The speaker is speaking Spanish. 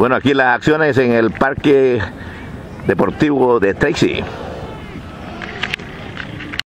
Bueno, aquí las acciones en el Parque Deportivo de Tracy.